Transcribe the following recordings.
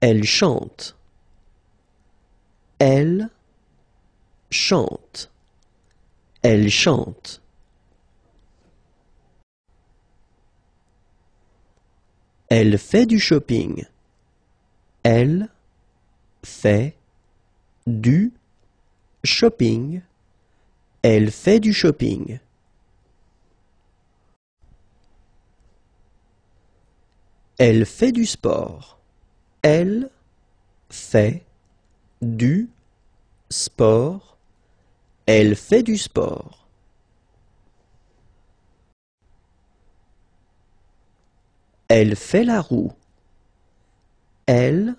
Elle chante. Elle chante. Elle chante. Elle fait du shopping. Elle fait du shopping. Elle fait du shopping. Elle fait du sport. Elle fait du sport. Elle fait du sport. Elle fait la roue. Elle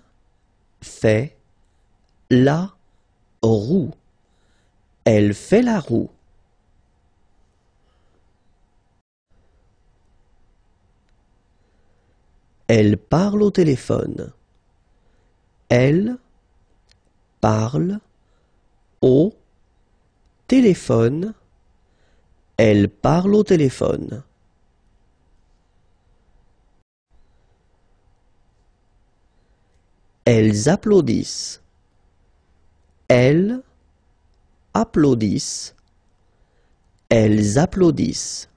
fait la roue. Elle fait la roue. Elle parle au téléphone. Elle parle au téléphone. Elle parle au téléphone. Elles applaudissent. Elles applaudissent. Elles applaudissent.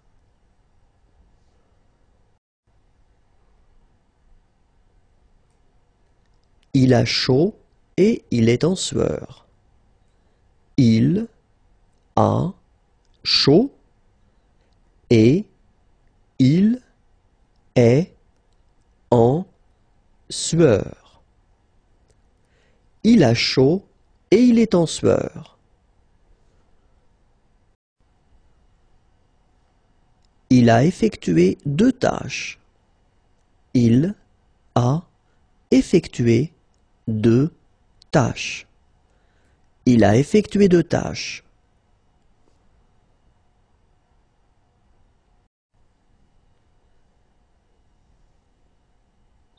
Il a chaud et il est en sueur. Il a chaud et il est en sueur. Il a chaud et il est en sueur. Il a effectué deux tâches. Il a effectué deux tâches. Il a effectué deux tâches.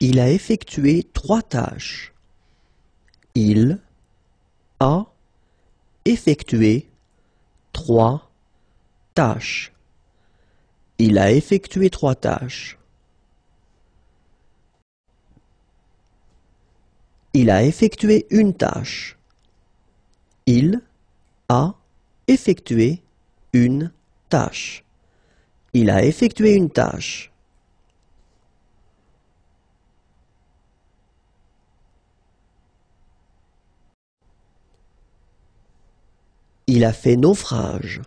Il a effectué trois tâches. Il a effectué trois tâches. Il a effectué trois tâches. Il a effectué une tâche. Il a effectué une tâche. Il a effectué une tâche. Il a fait naufrage.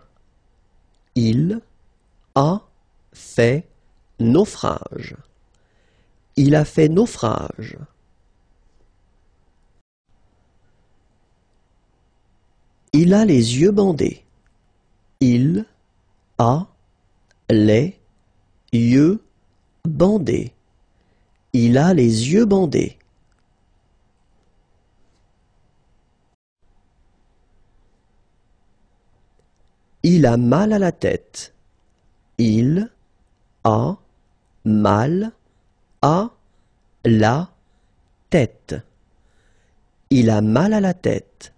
Il a fait naufrage. Il a fait naufrage. Il a les yeux bandés. Il a les yeux bandés. Il a les yeux bandés. Il a mal à la tête. Il a mal à la tête. Il a mal à la tête.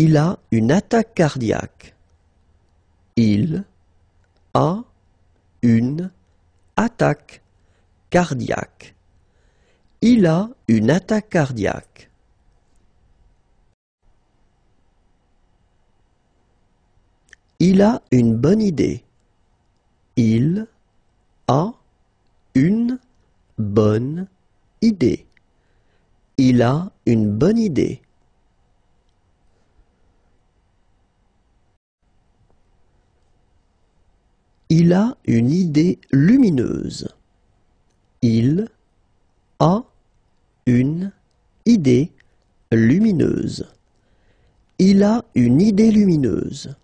Il a une attaque cardiaque. Il a une attaque cardiaque. Il a une attaque cardiaque. Il a une bonne idée. Il a une bonne idée. Il a une bonne idée. Il a une idée lumineuse. Il a une idée lumineuse. Il a une idée lumineuse.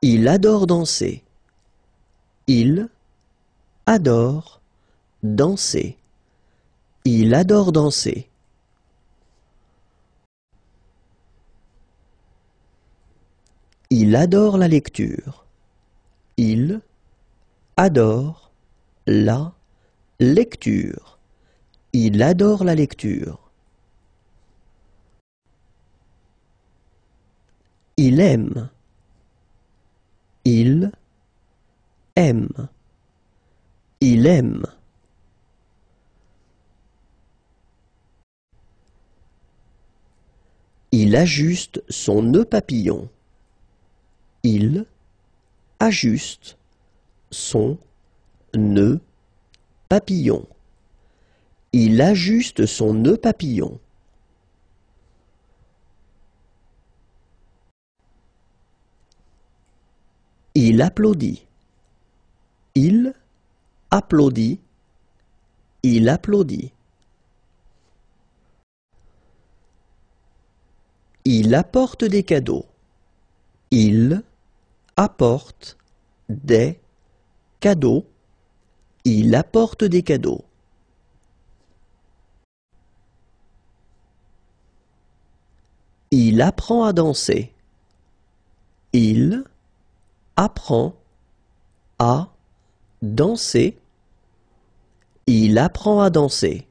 Il adore danser. Il adore danser. Il adore danser. Il adore la lecture. Il adore la lecture. Il adore la lecture. Il aime. Il aime. Il aime. Il ajuste son nœud papillon. Il ajuste son nœud papillon. Il ajuste son nœud papillon. Il applaudit. Il applaudit. Il applaudit. Il apporte des cadeaux. Il apporte des cadeaux. Il apporte des cadeaux. Il apprend à danser. Il apprend à danser. Il apprend à danser.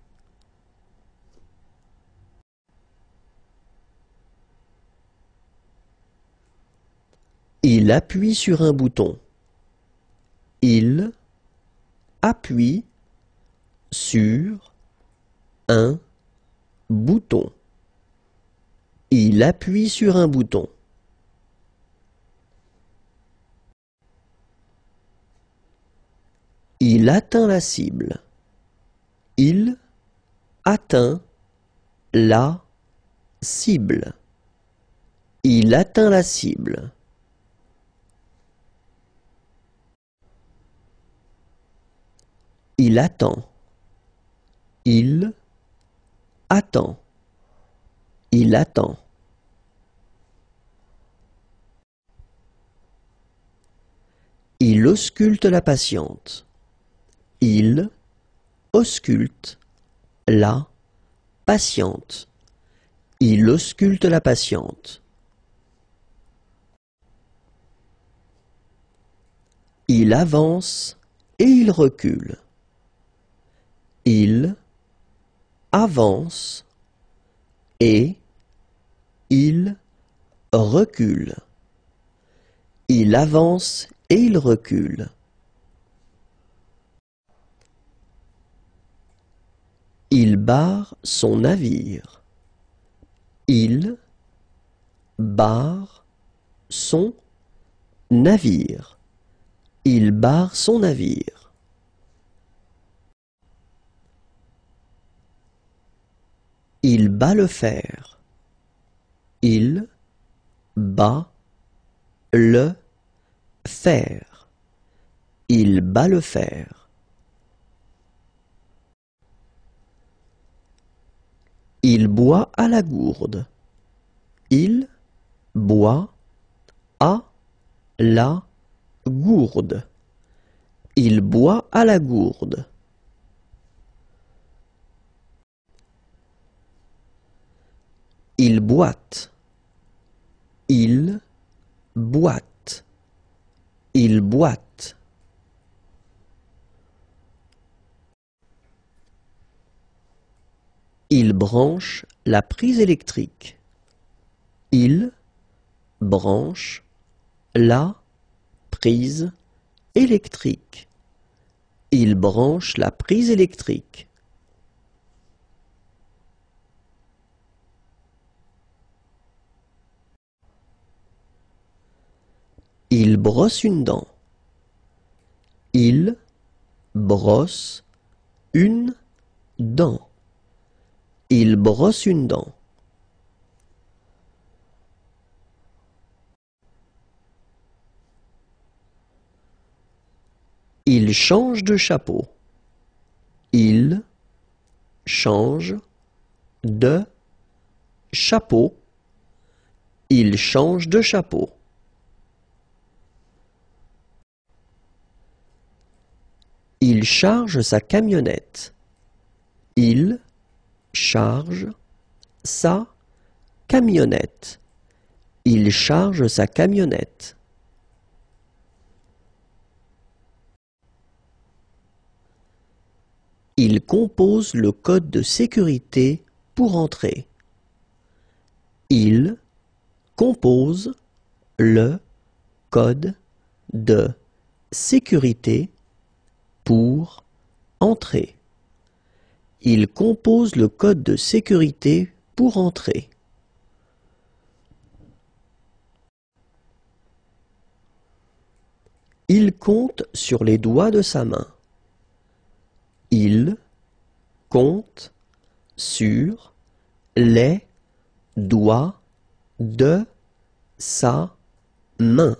Il appuie sur un bouton. Il appuie sur un bouton. Il appuie sur un bouton. Il atteint la cible. Il atteint la cible. Il atteint la cible. Il attend. Il attend. Il attend. Il ausculte la patiente. Il ausculte la patiente. Il ausculte la patiente. Il avance et il recule. Il avance et il recule. Il avance et il recule. Il barre son navire. Il barre son navire. Il barre son navire. Il bat le fer. Il bat le fer. Il bat le fer. Il boit à la gourde. Il boit à la gourde. Il boit à la gourde. Il boite. Il boite. Il boite. Il branche la prise électrique. Il branche la prise électrique. Il branche la prise électrique. Il brosse une dent. Il brosse une dent. Il brosse une dent. Il change de chapeau. Il change de chapeau. Il change de chapeau. Il charge sa camionnette. Il charge sa camionnette. Il charge sa camionnette. Il compose le code de sécurité pour entrer. Il compose le code de sécurité pour entrer. Il compose le code de sécurité pour entrer. Il compte sur les doigts de sa main. Il compte sur les doigts de sa main.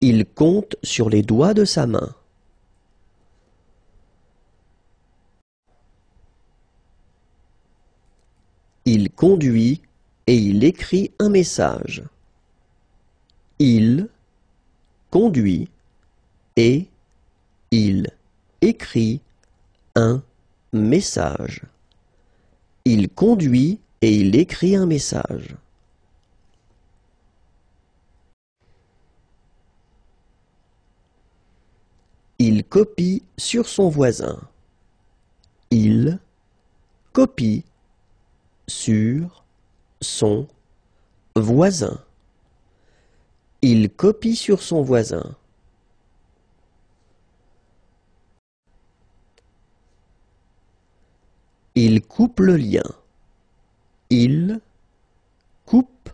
Il compte sur les doigts de sa main. Il conduit et il écrit un message. Il conduit et il écrit un message. Il conduit et il écrit un message. Il copie sur son voisin. Il copie sur son voisin. Il copie sur son voisin. Il coupe le lien. Il coupe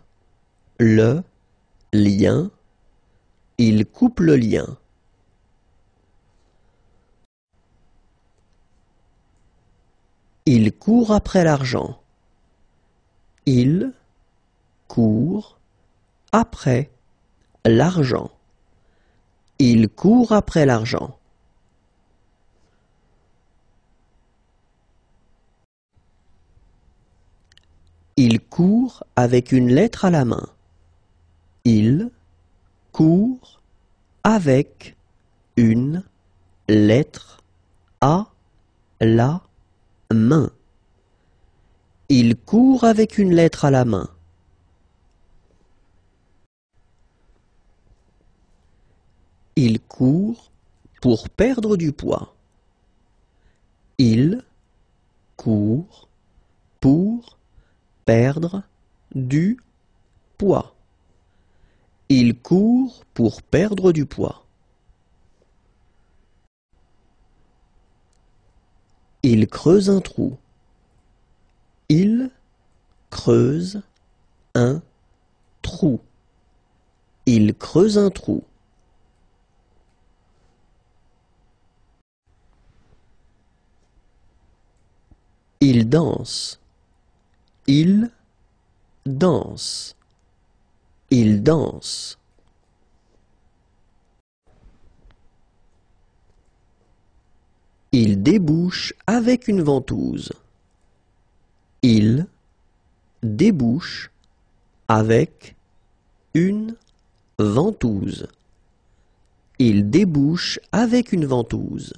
le lien. Il coupe le lien. Il court après l'argent. Il court après l'argent. Il court après l'argent. Il court avec une lettre à la main. Il court avec une lettre à la main. Il court avec une lettre à la main. Il court pour perdre du poids. Il court pour perdre du poids. Il court pour perdre du poids. Il creuse un trou. Creuse un trou. Il creuse un trou. Il danse. Il danse. Il danse. Il débouche avec une ventouse. Il débouche avec une ventouse. Il débouche avec une ventouse.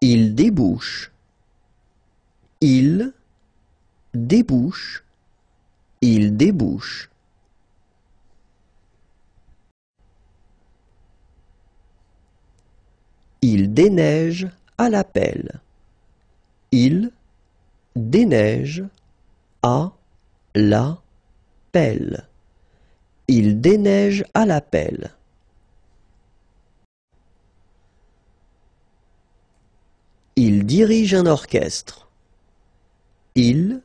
Il débouche. Il débouche. Il débouche. Il déneige à la pelle. Il déneige à la pelle. Il déneige à la pelle. Il dirige un orchestre. Il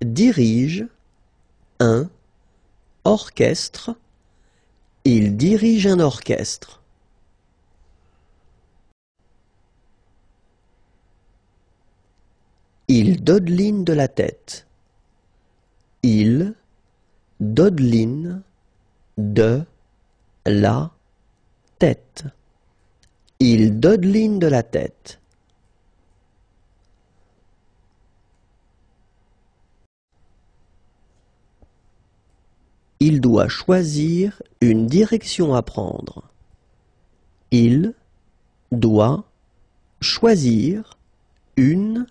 dirige un orchestre. Il dirige un orchestre. Il dodeline de la tête. Il dodeline de la tête. Il dodeline de la tête. Il doit choisir une direction à prendre. Il doit choisir une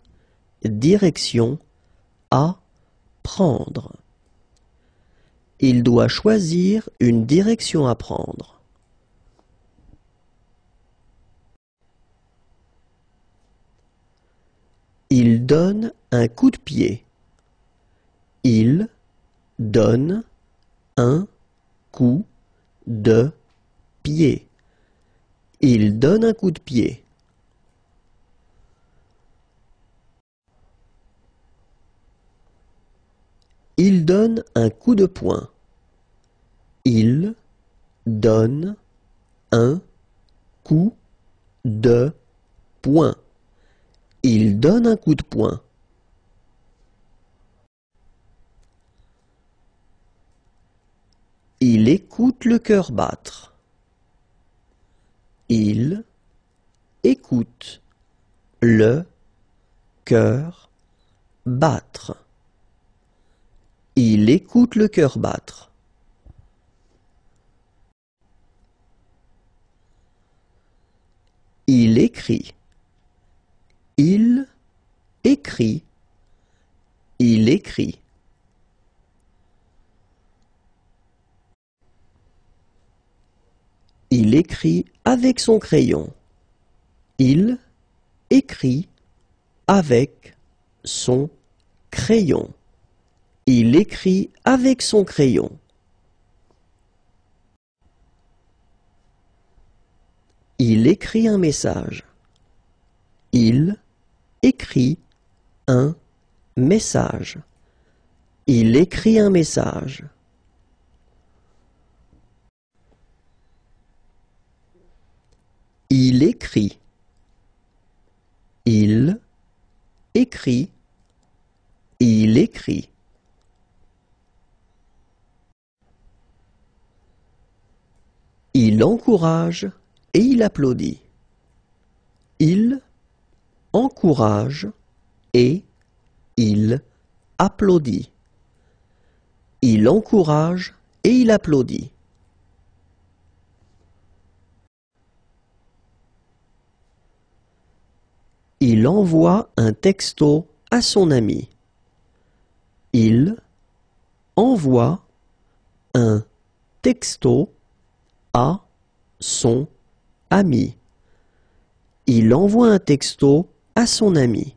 direction à prendre. Il doit choisir une direction à prendre. Il donne un coup de pied. Il donne un coup de pied. Il donne un coup de pied. Il donne un coup de poing. Il donne un coup de poing. Il donne un coup de poing. Il écoute le cœur battre. Il écoute le cœur battre. Il écoute le cœur battre. Il écrit. Il écrit. Il écrit. Il écrit avec son crayon. Il écrit avec son crayon. Il écrit avec son crayon. Il écrit un message. Il écrit un message. Il écrit un message. Il écrit. Il écrit. Il écrit. Il encourage et il applaudit. Il encourage et il applaudit. Il encourage et il applaudit. Il envoie un texto à son ami. Il envoie un texto à son ami. Il envoie un texto à son ami.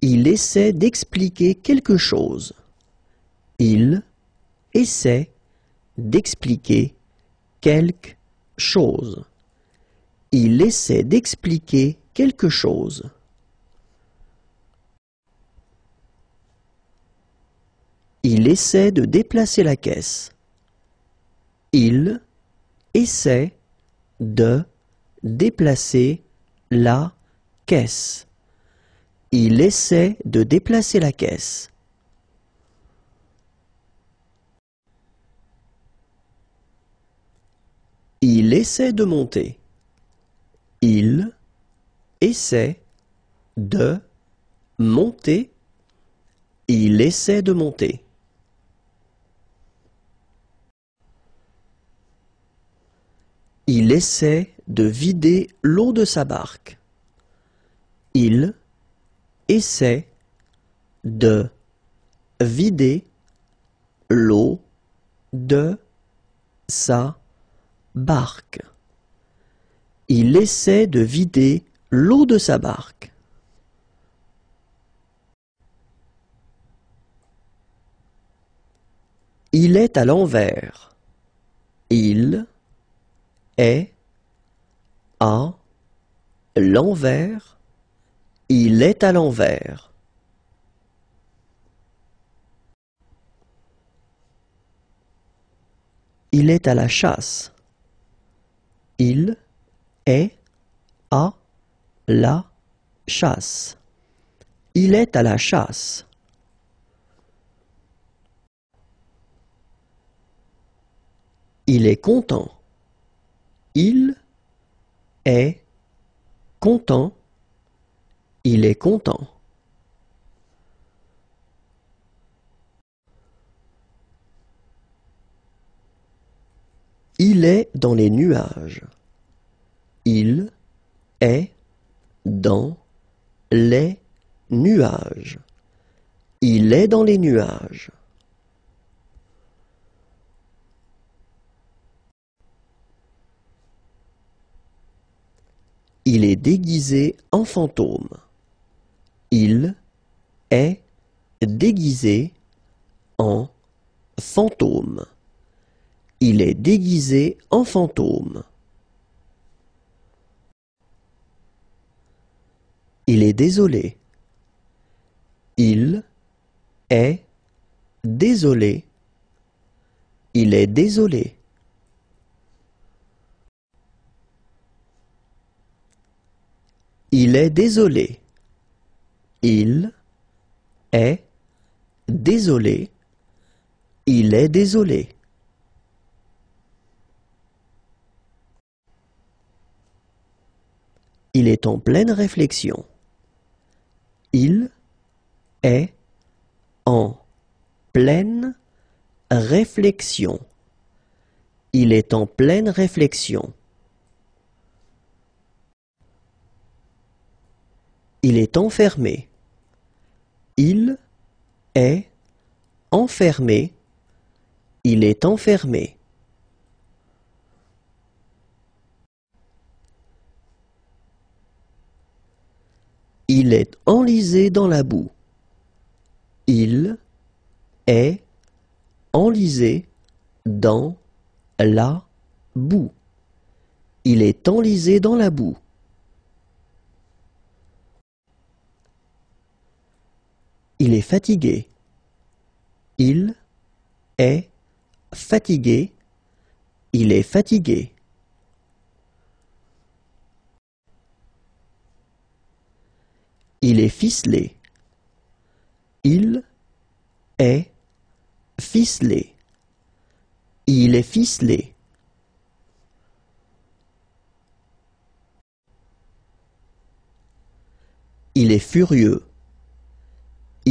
Il essaie d'expliquer quelque chose. Il essaie d'expliquer quelque chose. Il essaie d'expliquer quelque chose. Il essaie de déplacer la caisse. Il essaie de déplacer la caisse. Il essaie de déplacer la caisse. Il essaie de monter. Il essaie de monter. Il essaie de monter. Essaie de vider l'eau de sa barque. Il essaie de vider l'eau de sa barque. Il essaie de vider l'eau de sa barque. Il est à l'envers. Il est à l'envers. Il est à l'envers. Il est à la chasse. Il est à la chasse. Il est à la chasse. Il est content. Il est content. Il est content. Il est dans les nuages. Il est dans les nuages. Il est dans les nuages. Il est déguisé en fantôme. Il est déguisé en fantôme. Il est déguisé en fantôme. Il est désolé. Il est désolé. Il est désolé. Il est désolé. Il est désolé. Il est désolé. Il est en pleine réflexion. Il est en pleine réflexion. Il est en pleine réflexion. Il est enfermé. Il est enfermé. Il est enfermé. Il est enlisé dans la boue. Il est enlisé dans la boue. Il est enlisé dans la boue. Il est fatigué. Il est fatigué. Il est fatigué. Il est ficelé. Il est ficelé. Il est ficelé. Il est furieux.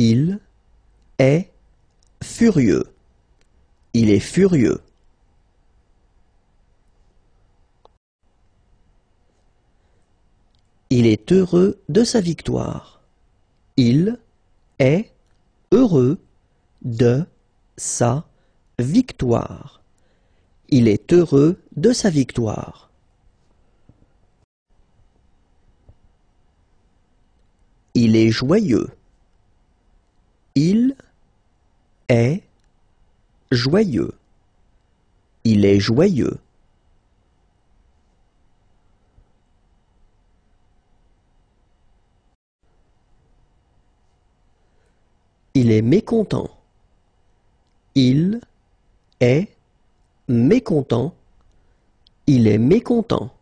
Il est furieux. Il est furieux. Il est heureux de sa victoire. Il est heureux de sa victoire. Il est heureux de sa victoire. Il est joyeux. Il est joyeux. Il est joyeux. Il est mécontent. Il est mécontent. Il est mécontent.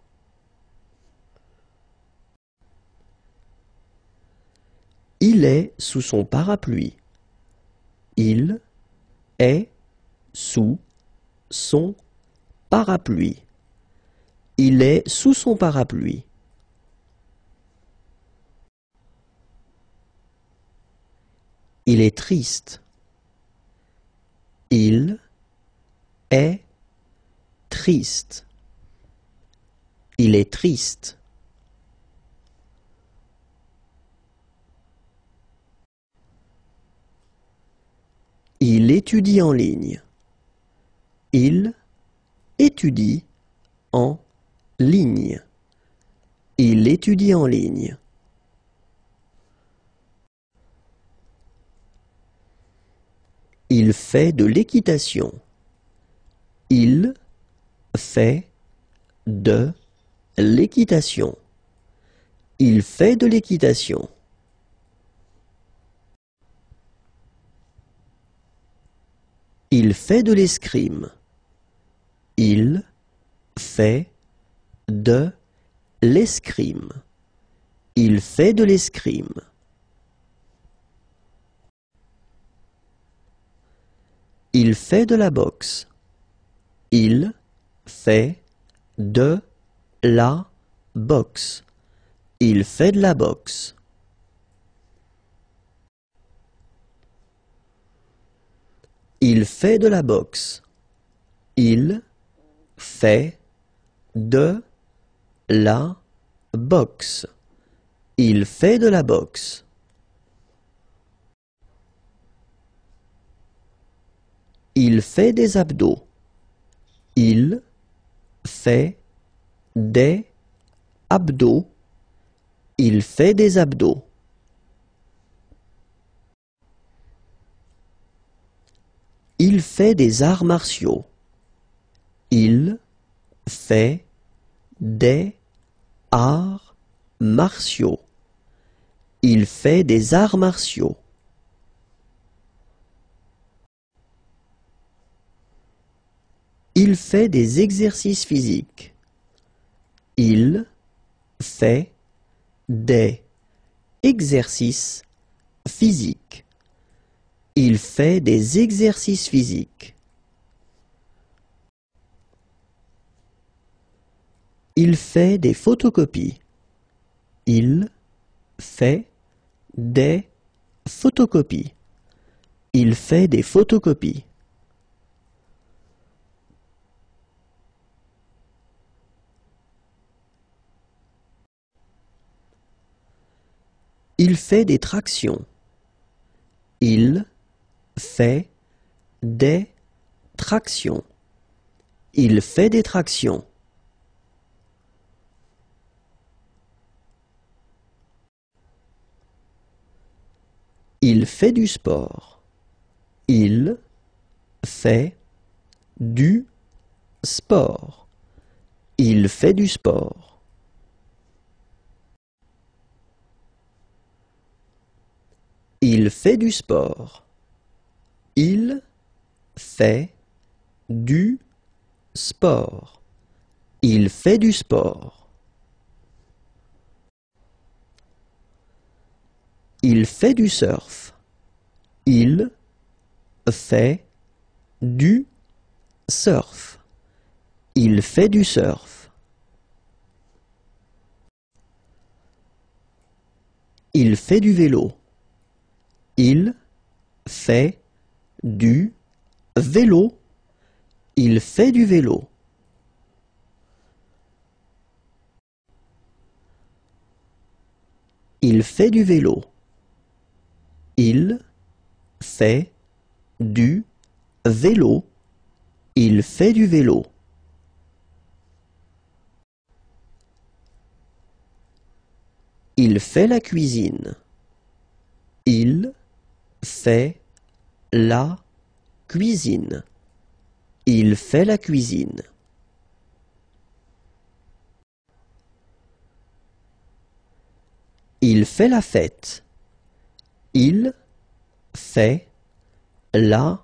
Il est sous son parapluie. Il est sous son parapluie. Il est sous son parapluie. Il est triste. Il est triste. Il est triste. Il étudie en ligne. Il étudie en ligne. Il étudie en ligne. Il fait de l'équitation. Il fait de l'équitation. Il fait de l'équitation. Il fait de l'escrime. Il fait de l'escrime. Il fait de l'escrime. Il fait de la boxe. Il fait de la boxe. Il fait de la boxe. Il fait de la boxe. Il fait de la boxe. Il fait de la boxe. Il fait des abdos. Il fait des abdos. Il fait des abdos. Il fait des arts martiaux. Il fait des arts martiaux. Il fait des arts martiaux. Il fait des exercices physiques. Il fait des exercices physiques. Il fait des exercices physiques. Il fait des photocopies. Il fait des photocopies. Il fait des photocopies. Il fait des tractions. Il fait des tractions. Il fait des tractions. Il fait du sport. Il fait du sport. Il fait du sport. Il fait du sport. Il fait du sport. Il fait du sport. Il fait du surf. Il fait du surf. Il fait du surf. Il fait du vélo. Il fait du vélo. Il fait du vélo. Il fait du vélo. Il fait du vélo. Il fait du vélo. Il fait la cuisine. Il fait la cuisine. Il fait la cuisine. Il fait la fête. Il fait la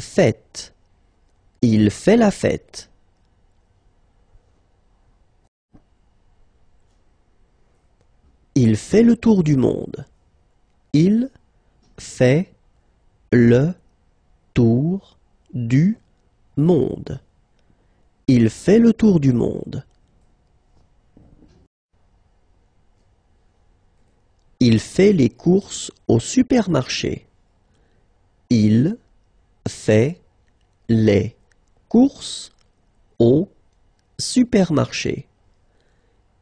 fête. Il fait la fête. Il fait le tour du monde. Il fait le tour du monde. Il fait le tour du monde. Il fait les courses au supermarché. Il fait les courses au supermarché.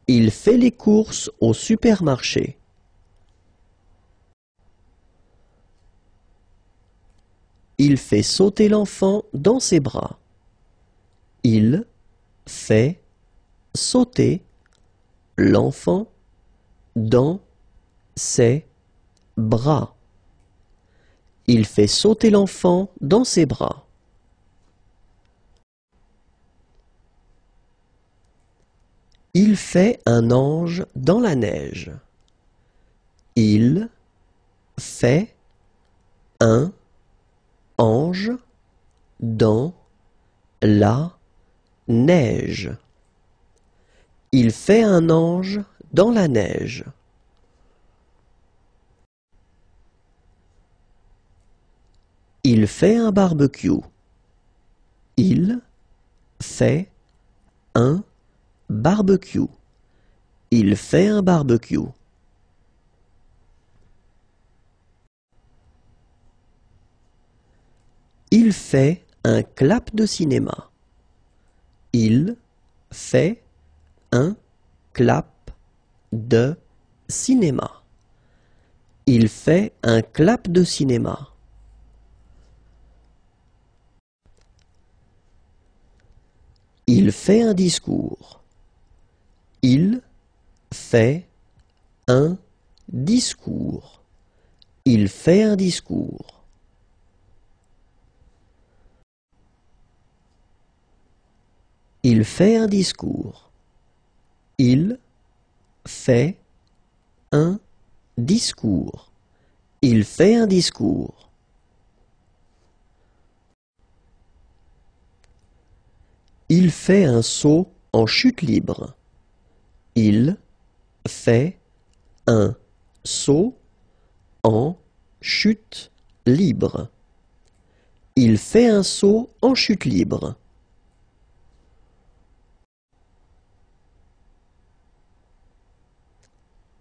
Il fait les courses au supermarché. Il fait sauter l'enfant dans ses bras. Il fait sauter l'enfant dans ses bras. Il fait sauter l'enfant dans ses bras. Il fait un ange dans la neige. Il fait un ange dans la neige. Il fait un ange dans la neige. Il fait un barbecue. Il fait un barbecue. Il fait un barbecue. Il fait un clap de cinéma. Il fait un clap de cinéma. Il fait un clap de cinéma. Il fait un discours. Il fait un discours. Il fait un discours. Il fait un discours. Il fait un discours. Il fait un discours. Il fait un saut en chute libre. Il fait un saut en chute libre. Il fait un saut en chute libre.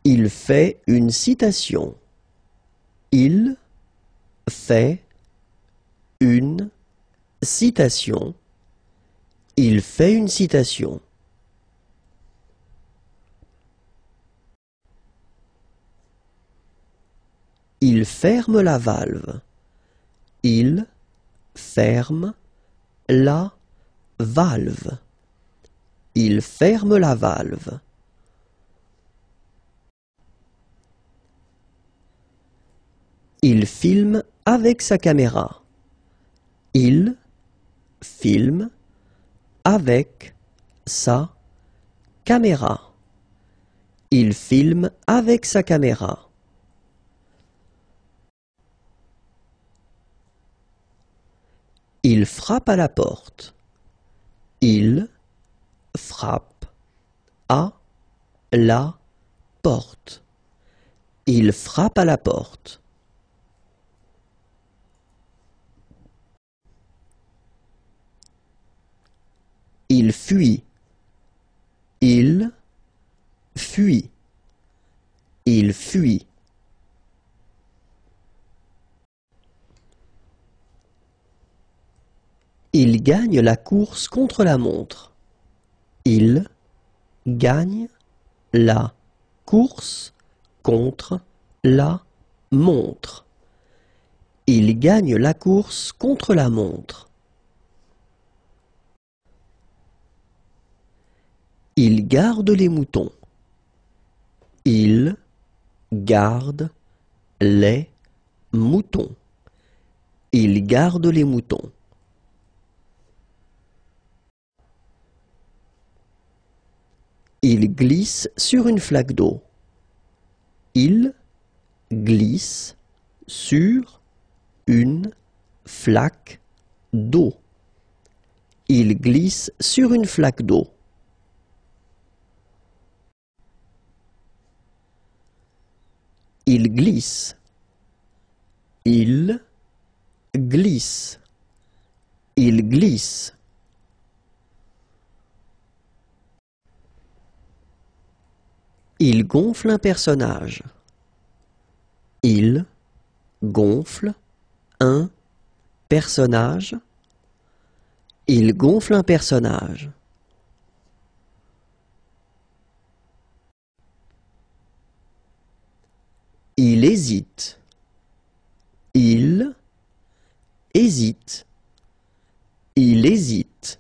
Il fait une citation. Il fait une citation. Il fait une citation. Il ferme la valve. Il ferme la valve. Il ferme la valve. Il filme avec sa caméra. Il filme avec sa caméra. Il filme avec sa caméra. Il frappe à la porte. Il frappe à la porte. Il frappe à la porte. Il fuit. Il fuit. Il fuit. Il gagne la course contre la montre. Il gagne la course contre la montre. Il gagne la course contre la montre. Il garde les moutons. Il garde les moutons. Il garde les moutons. Il glisse sur une flaque d'eau. Il glisse sur une flaque d'eau. Il glisse sur une flaque d'eau. Il glisse. Il glisse. Il glisse. Il gonfle un personnage. Il gonfle un personnage. Il gonfle un personnage. Il hésite. Il hésite. Il hésite.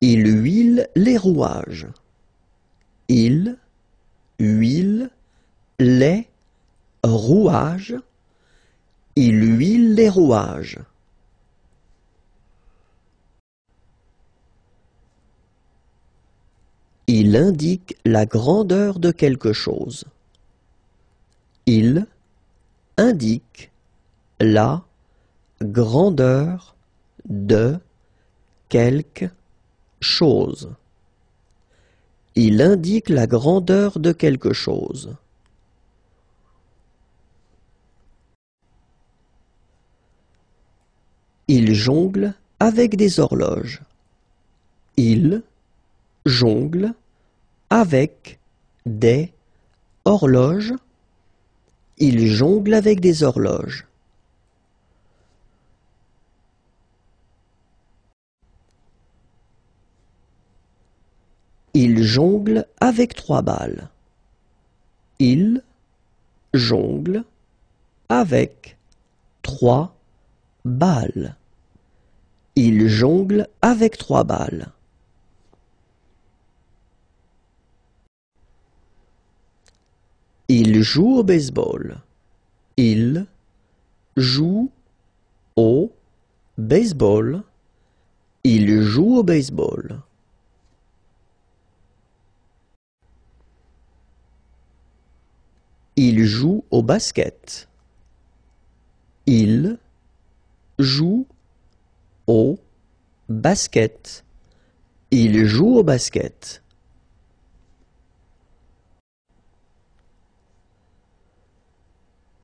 Il huile les rouages. Il huile les rouages. Il huile les rouages. Il indique la grandeur de quelque chose. Il indique la grandeur de quelque chose. Il indique la grandeur de quelque chose. Il jongle avec des horloges. Il jongle avec des horloges. Il jongle avec des horloges. Il jongle avec trois balles. Il jongle avec trois balles. Il jongle avec trois balles. Il joue au baseball. Il joue au baseball. Il joue au baseball. Il joue au basket. Il joue au basket. Il joue au basket.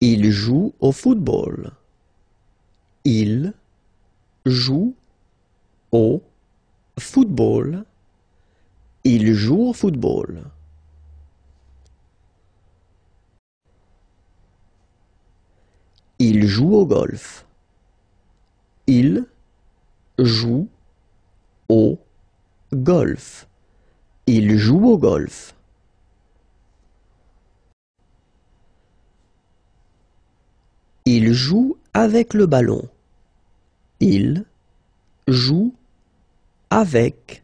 Il joue au football. Il joue au football. Il joue au football. Il joue au golf. Il joue au golf. Il joue au golf. Il joue avec le ballon. Il joue avec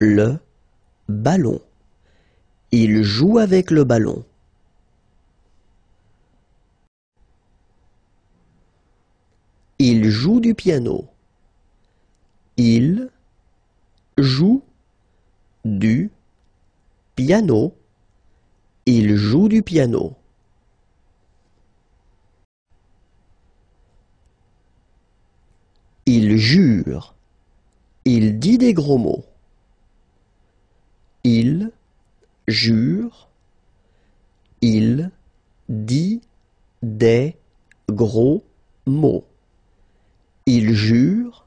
le ballon. Il joue avec le ballon. Il joue du piano. Il joue du piano. Il joue du piano. Il jure. Il dit des gros mots. Il jure. Il dit des gros mots. Il jure.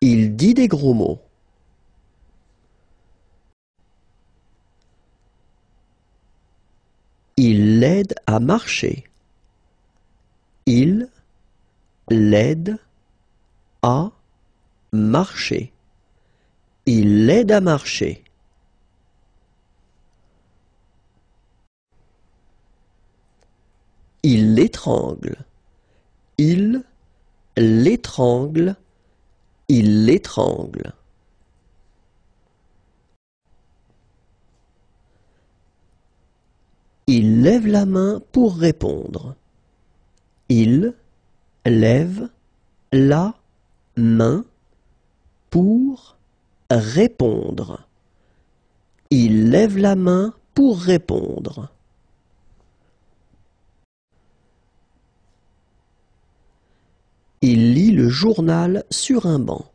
Il dit des gros mots. Il l'aide à marcher. Il l'aide marcher. Il l'aide à marcher. Il l'étrangle. Il l'étrangle. Il l'étrangle. Il lève la main pour répondre. Il lève la main pour répondre. Il lève la main pour répondre. Il lit le journal sur un banc.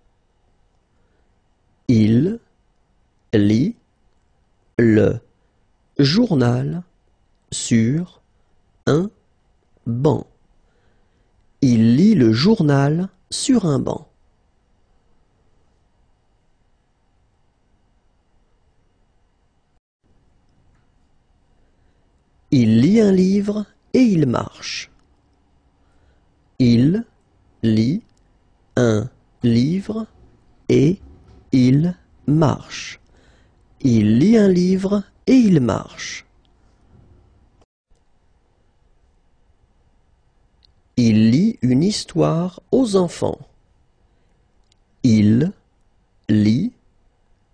Il lit le journal sur un banc. Il lit le journal sur un banc. Il lit un livre et il marche. Il lit un livre et il marche. Il lit un livre et il marche. Il lit une histoire aux enfants. Il lit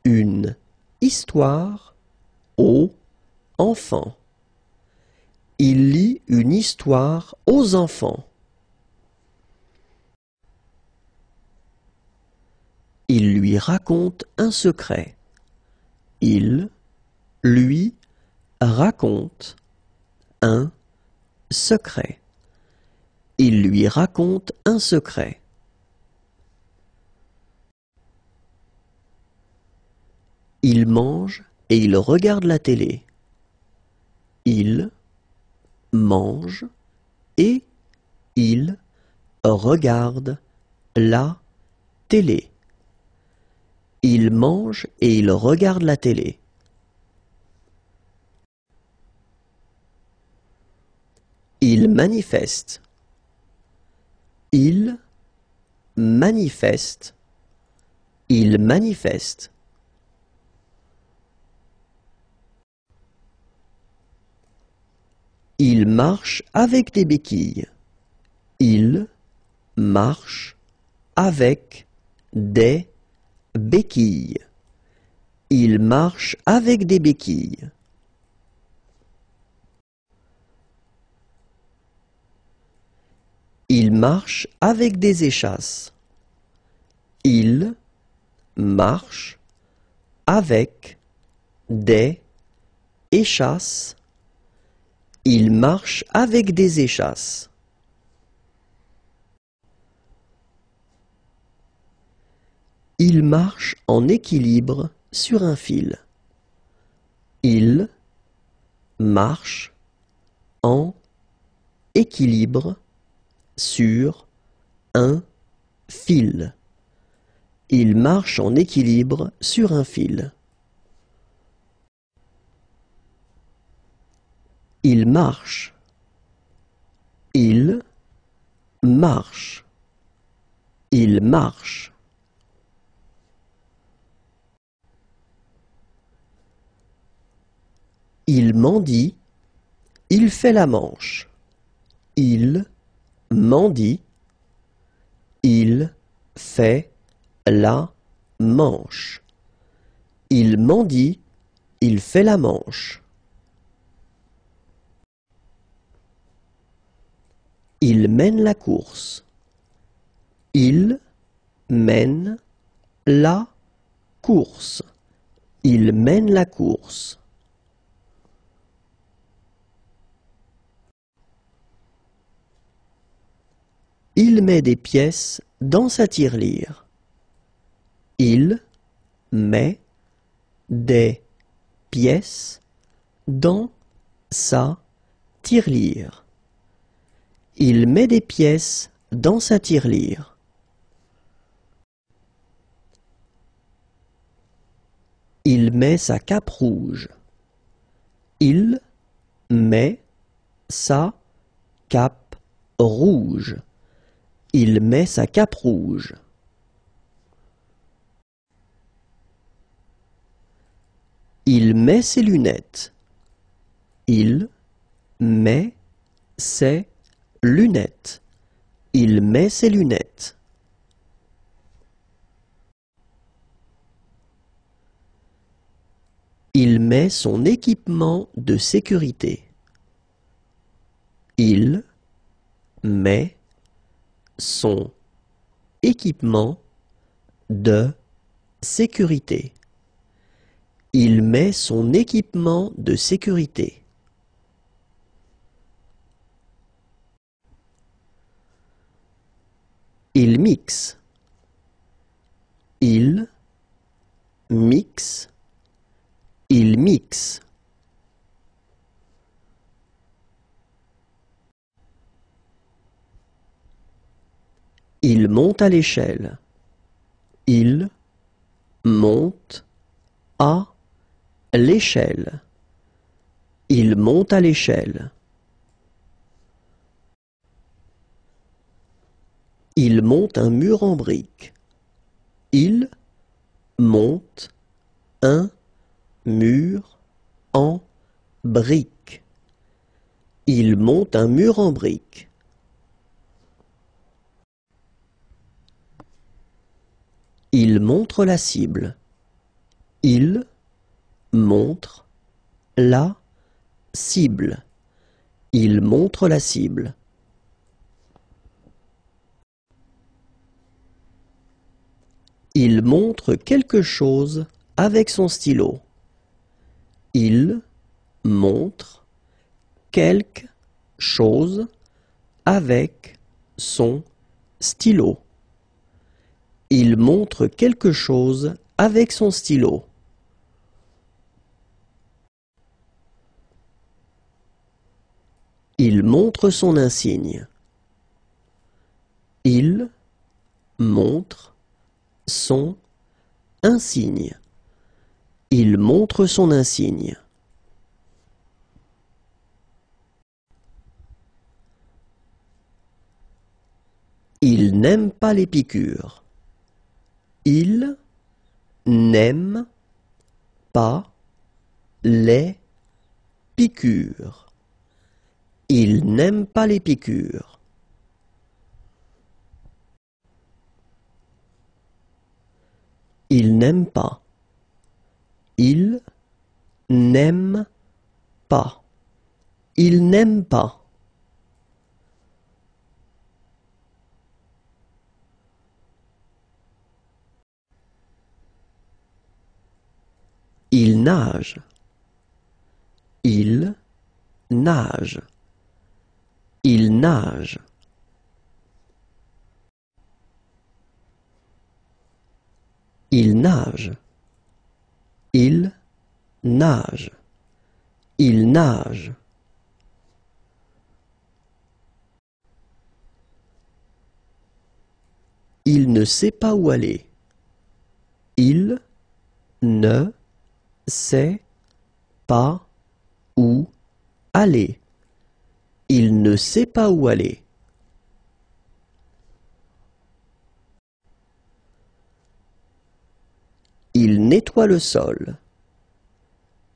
une histoire aux enfants. Il lit une histoire aux enfants. Il lui raconte un secret. Il lui raconte un secret. Il lui raconte un secret. Il mange et il regarde la télé. Il mange et il regarde la télé. Il mange et il regarde la télé. Il manifeste. Il manifeste. Il manifeste. Il marche avec des béquilles. Il marche avec des béquilles. Il marche avec des béquilles. Il marche avec des échasses. Il marche avec des échasses. Il marche avec des échasses. Il marche en équilibre sur un fil. Il marche en équilibre sur un fil. Il marche en équilibre sur un fil. Il marche. Il marche. Il marche. Il mendie, il fait la manche. Il mendie, il fait la manche. Il mendie, il fait la manche. Il mène la course. Il mène la course. Il mène la course. Il met des pièces dans sa tirelire. Il met des pièces dans sa tirelire. Il met des pièces dans sa tirelire. Il met sa cape rouge. Il met sa cape rouge. Il met sa cape rouge. Il met ses lunettes. Il met ses lunettes. Il met ses lunettes. Il met son équipement de sécurité. Il met son équipement de sécurité. Il met son équipement de sécurité. Il mixe. Il mixe. Il mixe. Il monte à l'échelle. Il monte à l'échelle. Il monte à l'échelle. Il monte un mur en briques. Il monte un mur en briques. Il monte un mur en briques. Il montre la cible. Il montre la cible. Il montre la cible. Il montre quelque chose avec son stylo. Il montre quelque chose avec son stylo. Il montre quelque chose avec son stylo. Il montre son insigne. Il montre son insigne. Il montre son insigne. Il n'aime pas les piqûres. Il n'aime pas les piqûres. Il n'aime pas les piqûres. Il n'aime pas. Il n'aime pas. Il n'aime pas. Il nage. Il nage. Il nage. Il nage. Il nage. Il nage. Il ne sait pas où aller. Il ne sait pas où aller. Il ne sait pas où aller. Il nettoie le sol.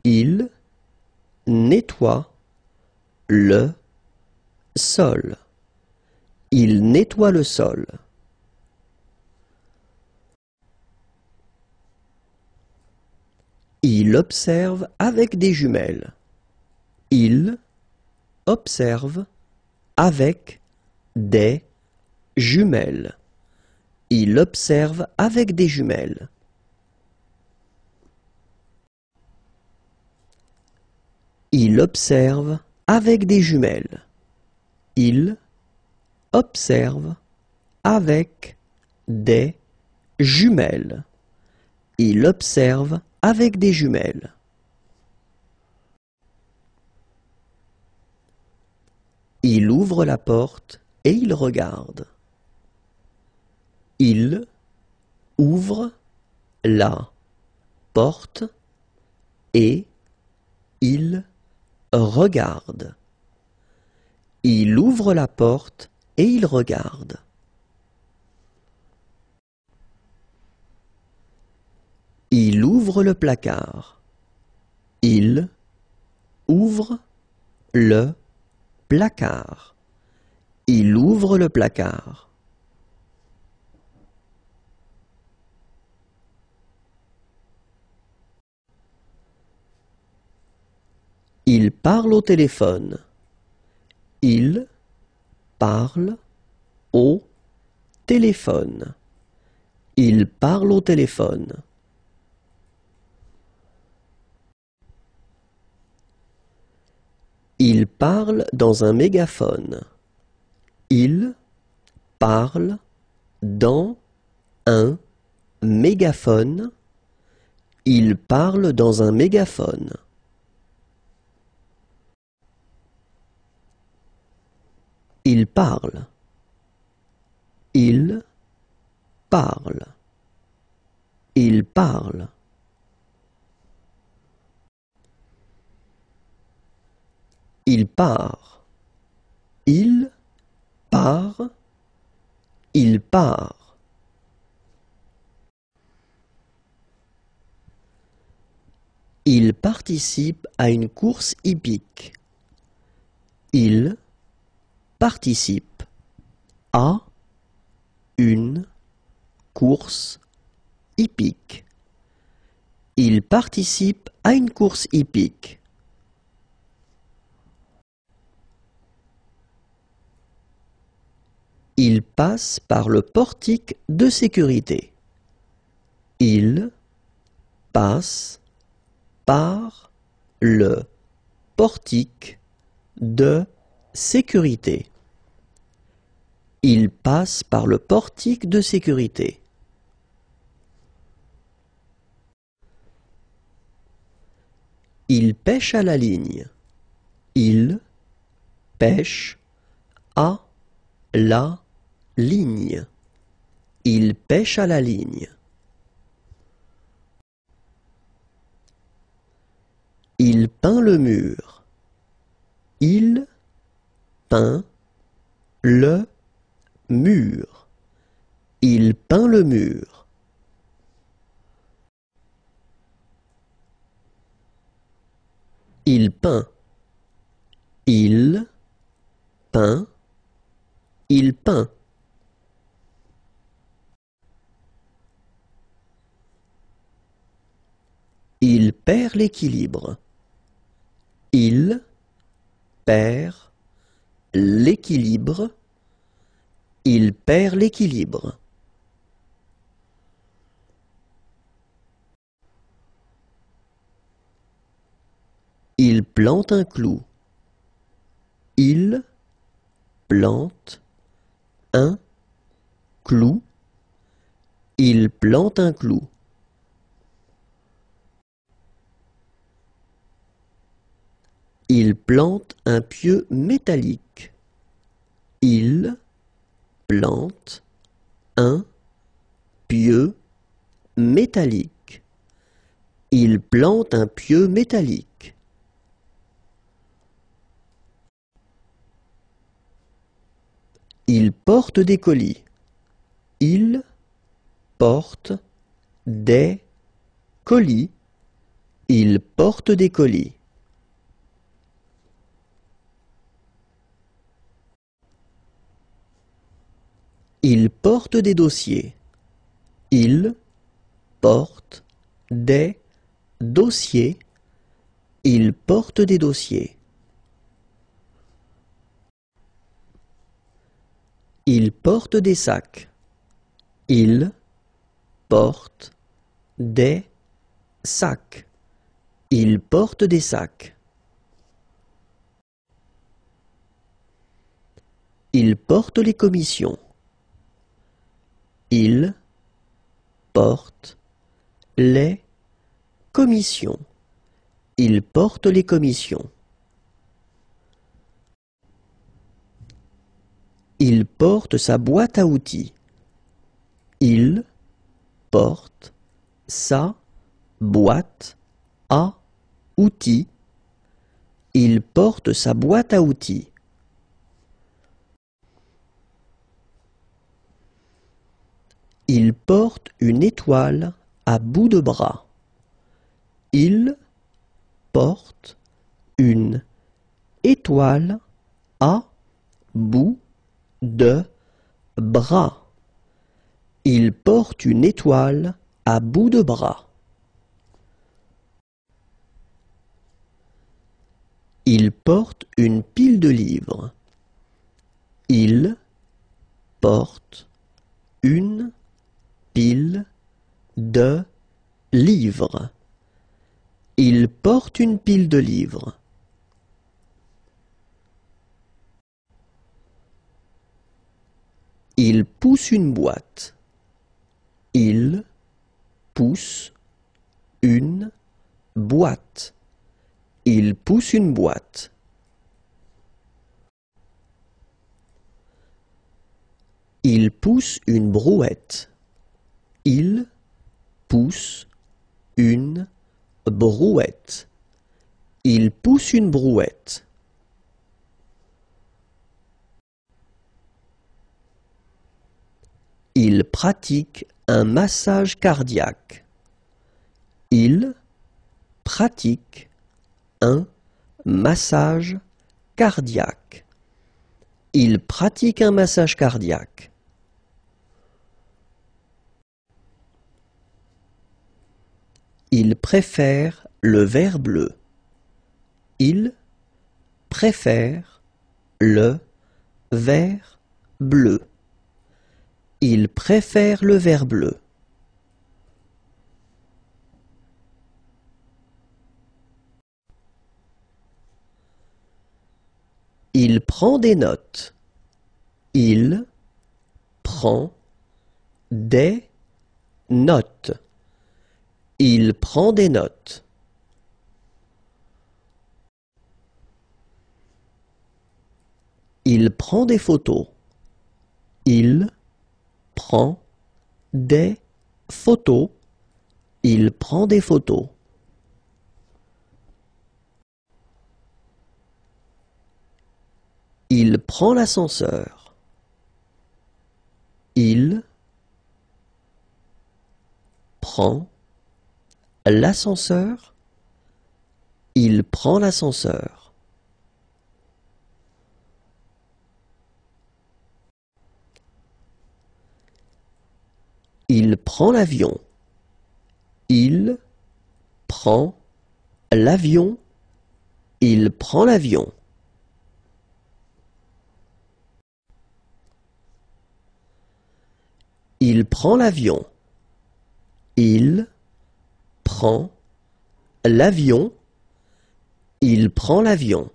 Il nettoie le sol. Il nettoie le sol. Il observe avec des jumelles. Il observe avec des jumelles. Il observe avec des jumelles. Il observe avec des jumelles. Il observe avec des jumelles. Il observe avec des jumelles. Il ouvre la porte et il regarde. Il ouvre la porte et il regarde. Il ouvre la porte et il regarde. Il ouvre le placard. Il ouvre le placard. Il ouvre le placard. Il parle au téléphone. Il parle au téléphone. Il parle au téléphone. Il parle dans un mégaphone. Il parle dans un mégaphone. Il parle dans un mégaphone. Il parle. Il parle. Il parle. Il part. Il part. Il part. Il participe à une course hippique. Il participe à une course hippique. Il participe à une course hippique. Il passe par le portique de sécurité. Il passe par le portique de sécurité. Il passe par le portique de sécurité. Il pêche à la ligne. Il pêche à la ligne. Il pêche à la ligne. Il peint le mur. Il peint le mur. Il peint le mur. Il peint. Il peint. Il peint. Il perd l'équilibre. Il perd l'équilibre. Il perd l'équilibre. Il plante un clou. Il plante un clou. Il plante un clou. Il plante un pieu métallique. Il plante un pieu métallique. Il plante un pieu métallique. Il porte des colis. Il porte des colis. Il porte des colis. Il porte des dossiers. Il porte des dossiers. Il porte des dossiers. Il porte des sacs. Il porte des sacs. Il porte des sacs. Il porte les commissions. Il porte les commissions. Il porte les commissions. Il porte sa boîte à outils. Il porte sa boîte à outils. Il porte sa boîte à outils. Il porte une étoile à bout de bras. Il porte une étoile à bout de bras. Il porte une étoile à bout de bras. Il porte une pile de livres. Il porte une de livres. Il porte une pile de livres. Il pousse une boîte. Il pousse une boîte. Il pousse une boîte. Il pousse une brouette. Il pousse une brouette. Il pousse une brouette. Il pratique un massage cardiaque. Il pratique un massage cardiaque. Il pratique un massage cardiaque. Il préfère le vert bleu. Il préfère le vert bleu. Il préfère le vert bleu. Il prend des notes. Il prend des notes. Il prend des notes. Il prend des photos. Il prend des photos. Il prend des photos. Il prend l'ascenseur. Il prend l'ascenseur. Il prend l'ascenseur. Il prend l'avion. Il prend l'avion. Il prend l'avion. Il prend l'avion. Il prend l'avion. Il prend l'avion.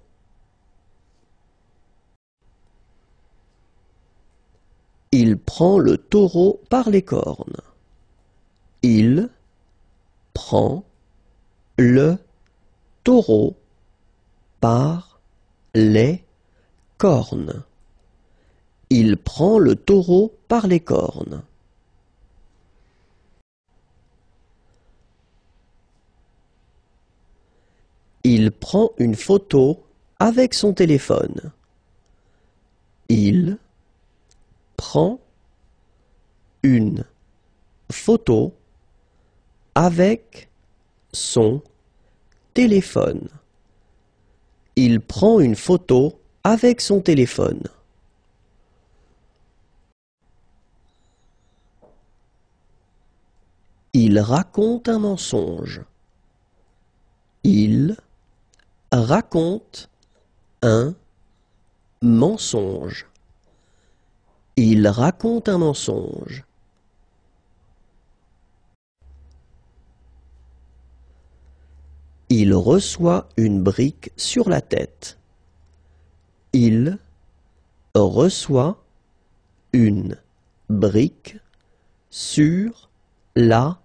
Il prend le taureau par les cornes. Il prend le taureau par les cornes. Il prend le taureau par les cornes. Il prend une photo avec son téléphone. Il prend une photo avec son téléphone. Il prend une photo avec son téléphone. Il raconte un mensonge. Il raconte un mensonge. Il raconte un mensonge. Il reçoit une brique sur la tête. Il reçoit une brique sur la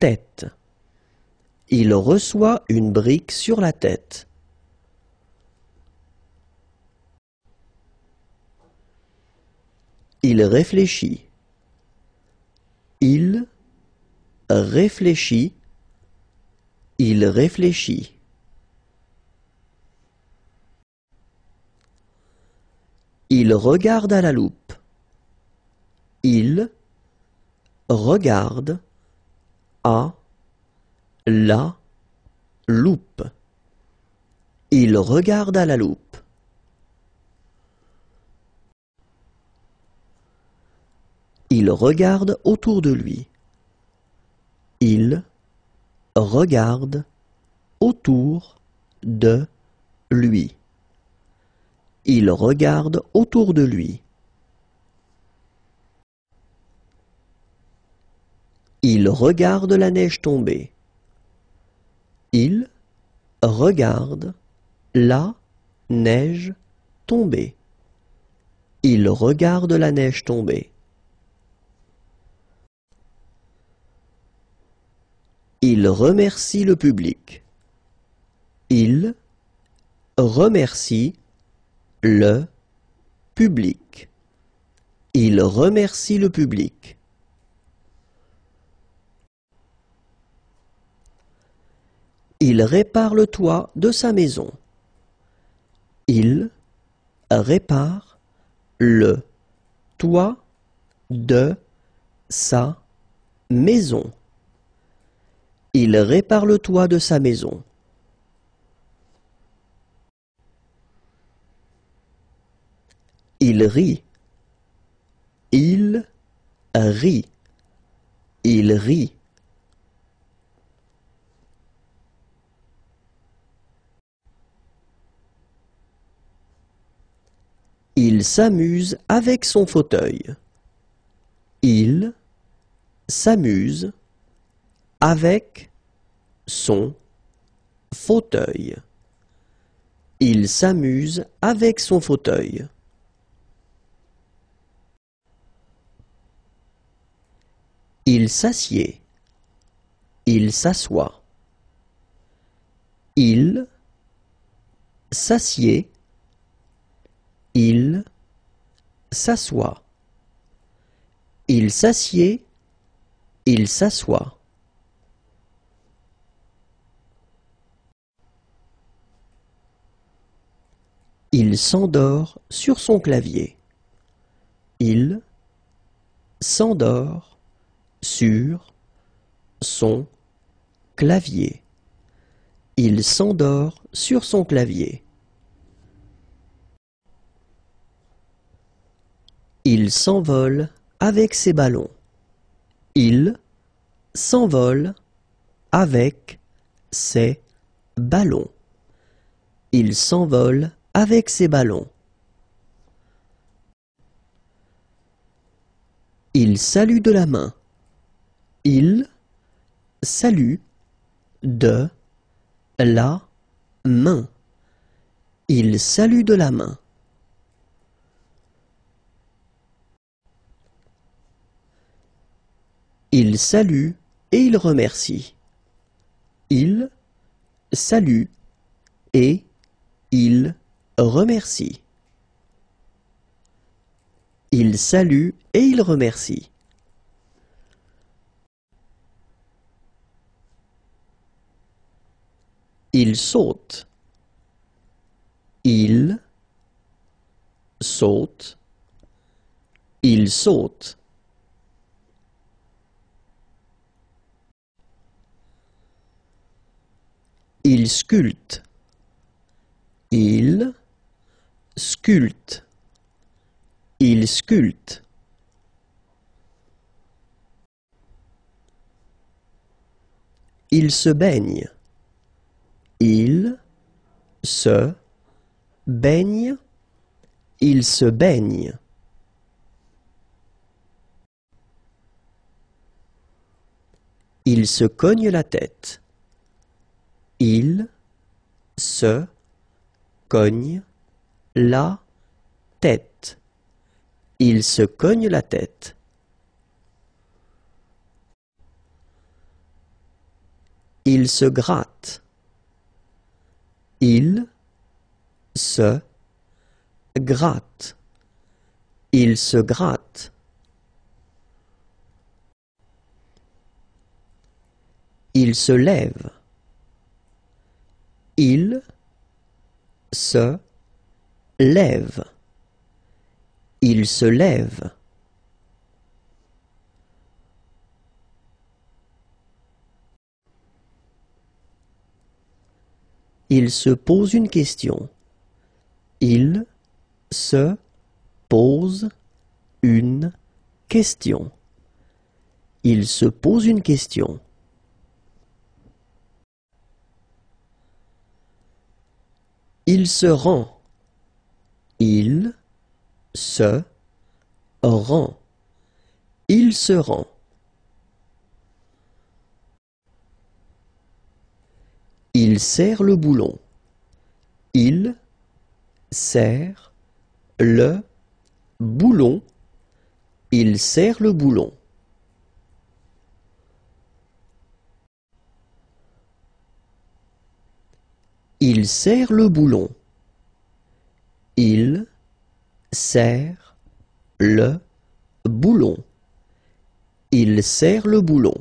tête. Il reçoit une brique sur la tête. Il réfléchit. Il réfléchit. Il réfléchit. Il regarde à la loupe. Il regarde à la loupe. Il regarde à la loupe. Il regarde autour de lui. Il regarde autour de lui. Il regarde autour de lui. Il regarde la neige tomber. Il regarde la neige tomber. Il regarde la neige tomber. Il remercie le public. Il remercie le public. Il remercie le public. Il répare le toit de sa maison. Il répare le toit de sa maison. Il répare le toit de sa maison. Il rit. Il rit. Il rit. Il s'amuse avec son fauteuil. Il s'amuse avec son fauteuil. Il s'amuse avec son fauteuil. Il s'assied. Il s'assoit. Il s'assied. Il s'assoit. Il s'assied. Il s'assoit. Il s'endort sur son clavier. Il s'endort sur son clavier. Il s'endort sur son clavier. Il s'envole avec ses ballons. Il s'envole avec ses ballons. Il s'envole avec ses ballons. Il salue de la main. Il salue de la main. Il salue de la main. Il salue et il remercie. Il salue et il remercie. Il salue et il remercie. Il saute. Il saute. Il saute. Il sculpte. Il sculpte. Il sculpte. Il se baigne. Il se baigne. Il se baigne. Il se cogne la tête. Il se cogne la tête. Il se cogne la tête. Il se gratte. Il se gratte. Il se gratte. Il se lève. Il se lève. Il se lève. Il se pose une question. Il se pose une question. Il se pose une question. Il se rend. Il se rend. Il se rend. Il serre le boulon. Il serre le boulon. Il serre le boulon. Il serre le boulon. Il serre le boulon. Il serre le boulon.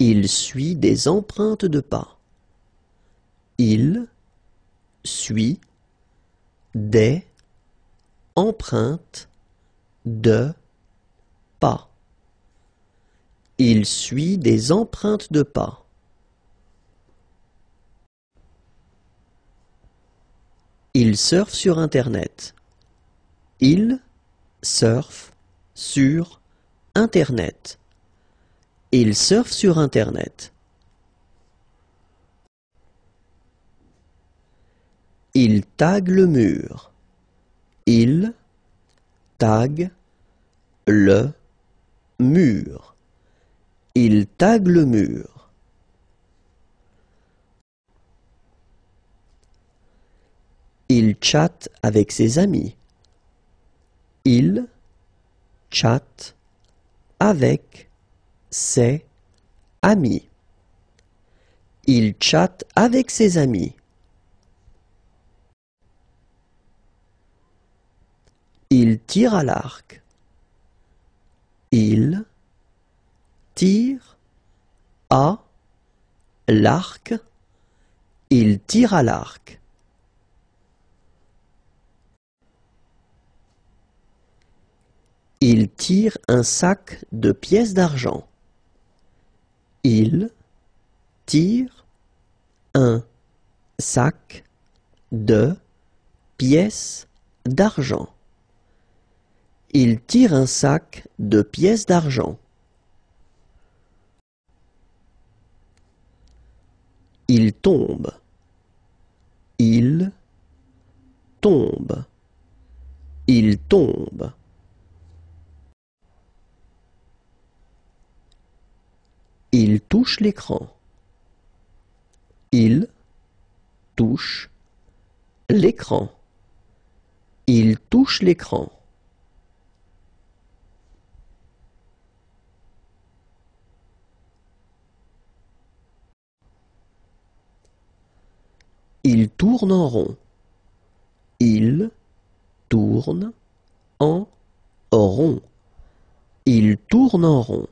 Il suit des empreintes de pas. Il suit des empreintes de pas. Il suit des empreintes de pas. Il surfe sur Internet. Il surfe sur Internet. Il surfe sur Internet. Il tag le mur. Il tag le mur. Il tag le mur. Il chatte avec ses amis. Il chatte avec ses amis. Il chatte avec ses amis. Il tire à l'arc. Il tire à l'arc. Il tire à l'arc. Il tire un sac de pièces d'argent. Il tire un sac de pièces d'argent. Il tire un sac de pièces d'argent. Il tombe. Il tombe. Il tombe. Il touche l'écran. Il touche l'écran. Il touche l'écran. Il tourne en rond. Il tourne en rond. Il tourne en rond.